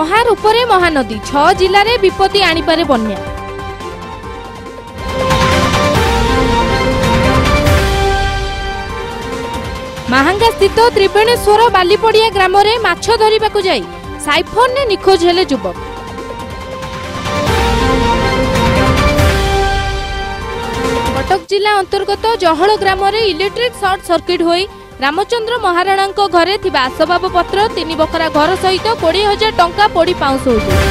মহারূপরে মহানদী ছ জেলায় বিপত্তি আনিপারে বন্যা মাহাঙ্গাস্থিত ত্রিবেণেশ্বর বালিপড়িয়া গ্রামে মাছ ধরা যাই সাইফোনে নিখোঁজ হলে যুবক কটক জেলা অন্তর্গত জহল গ্রামের ইলেকট্রিক সর্ট সর্কিট হয়ে ରାମଚନ୍ଦ୍ର ମହାରଣାଙ୍କ ଘରେ ଥିବା ଆସବାବପତ୍ର ତିନି ବଖରା ଘର ସହିତ କୋଡ଼ିଏ ହଜାର ଟଙ୍କା ପୋଡ଼ି ପାଉଁଶ ହୋଇଥିଲା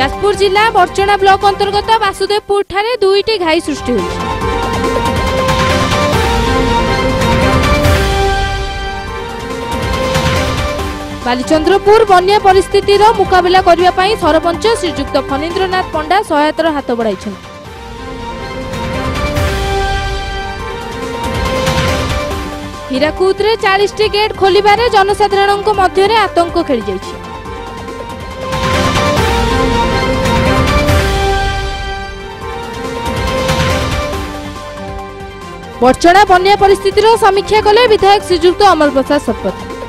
ଯାଜପୁର ଜିଲ୍ଲା ବର୍ଚ୍ଚଣା ବ୍ଲକ ଅନ୍ତର୍ଗତ ବାସୁଦେବପୁରଠାରେ ଦୁଇଟି ଘାଇ ସୃଷ୍ଟି ହୋଇଛି ବାଲିଚନ୍ଦ୍ରପୁର ବନ୍ୟା ପରିସ୍ଥିତିର ମୁକାବିଲା କରିବା ପାଇଁ ସରପଞ୍ଚ ଶ୍ରୀଯୁକ୍ତ ଫଣୀନ୍ଦ୍ରନାଥ ପଣ୍ଡା ସହାୟତାର ହାତ ବଢ଼ାଇଛନ୍ତି ହୀରାକୁଦରେ ଚାଳିଶଟି ଗେଟ୍ ଖୋଲିବାରେ ଜନସାଧାରଣଙ୍କ ମଧ୍ୟରେ ଆତଙ୍କ ଖେଳିଯାଇଛି ବର୍ଚ୍ଚଣା ବନ୍ୟା ପରିସ୍ଥିତିର ସମୀକ୍ଷା କଲେ ବିଧାୟକ ଶ୍ରୀଯୁକ୍ତ ଅମର ପ୍ରସାଦ ଶତପଥୀ